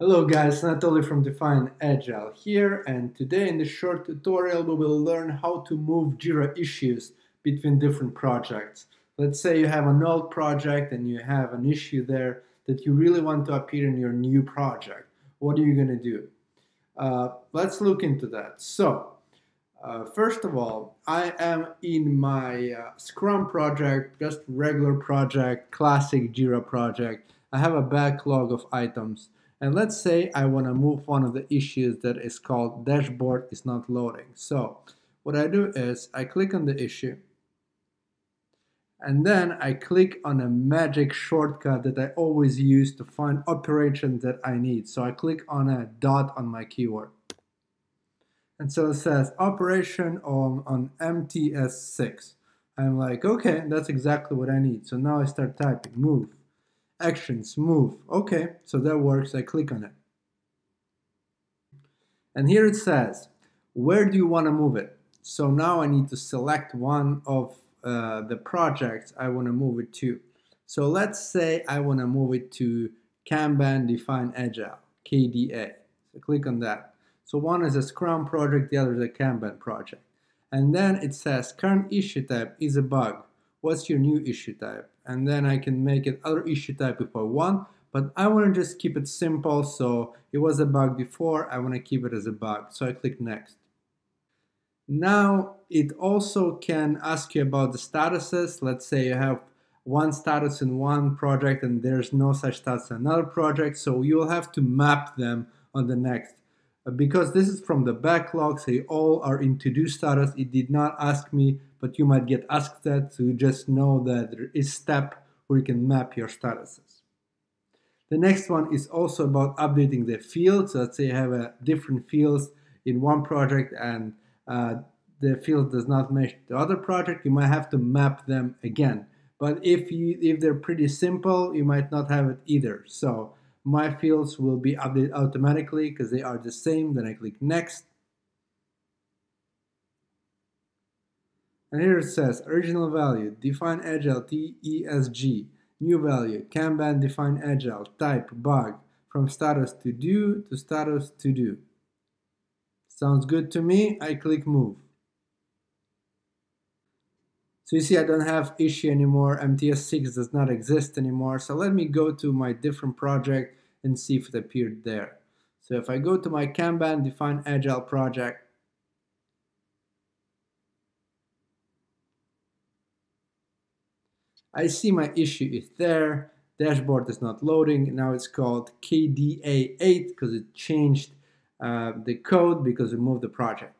Hello guys, Anatoly from Define Agile here and today in this short tutorial we will learn how to move Jira issues between different projects. Let's say you have an old project and you have an issue there that you really want to appear in your new project. What are you going to do? Uh, let's look into that. So, uh, first of all, I am in my uh, Scrum project, just regular project, classic Jira project. I have a backlog of items and let's say I want to move one of the issues that is called dashboard is not loading. So what I do is I click on the issue and then I click on a magic shortcut that I always use to find operations that I need. So I click on a dot on my keyword. And so it says operation on, on MTS6. I'm like, okay, that's exactly what I need. So now I start typing move actions, move. Okay, so that works. I click on it. And here it says, where do you want to move it? So now I need to select one of uh, the projects I want to move it to. So let's say I want to move it to Kanban Define Agile, KDA. So click on that. So one is a Scrum project, the other is a Kanban project. And then it says current issue type is a bug what's your new issue type? And then I can make it other issue type if I want, but I want to just keep it simple. So it was a bug before, I want to keep it as a bug. So I click next. Now it also can ask you about the statuses. Let's say you have one status in one project and there's no such status in another project. So you'll have to map them on the next. Because this is from the backlog, they all are in to-do status. It did not ask me but you might get asked that, so you just know that there is step where you can map your statuses. The next one is also about updating the fields. So let's say you have a different fields in one project and uh, the field does not match the other project, you might have to map them again. But if you if they're pretty simple, you might not have it either. So my fields will be updated automatically because they are the same. Then I click next And here it says original value, define agile TESG, new value, Kanban define agile, type bug, from status to do to status to do. Sounds good to me, I click move. So you see I don't have issue anymore, MTS6 does not exist anymore, so let me go to my different project and see if it appeared there. So if I go to my Kanban define agile project, I see my issue is there. Dashboard is not loading. Now it's called KDA8 because it changed uh, the code because we moved the project.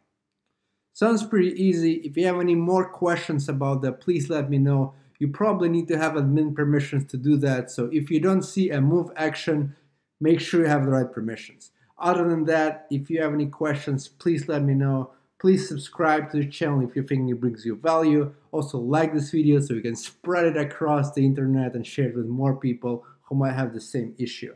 Sounds pretty easy. If you have any more questions about that, please let me know. You probably need to have admin permissions to do that. So if you don't see a move action, make sure you have the right permissions. Other than that, if you have any questions, please let me know. Please subscribe to the channel if you think it brings you value. Also like this video so you can spread it across the internet and share it with more people who might have the same issue.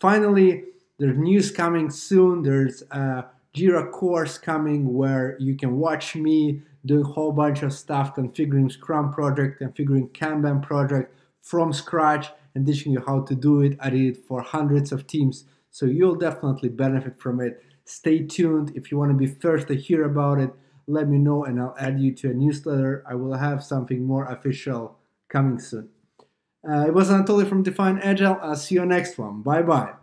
Finally, there's news coming soon. There's a Jira course coming where you can watch me doing a whole bunch of stuff, configuring Scrum project, configuring Kanban project from scratch and teaching you how to do it. I did it for hundreds of teams, so you'll definitely benefit from it. Stay tuned. If you want to be first to hear about it, let me know and I'll add you to a newsletter. I will have something more official coming soon. Uh, it was Anatoly from Define Agile. I'll see you next one. Bye bye.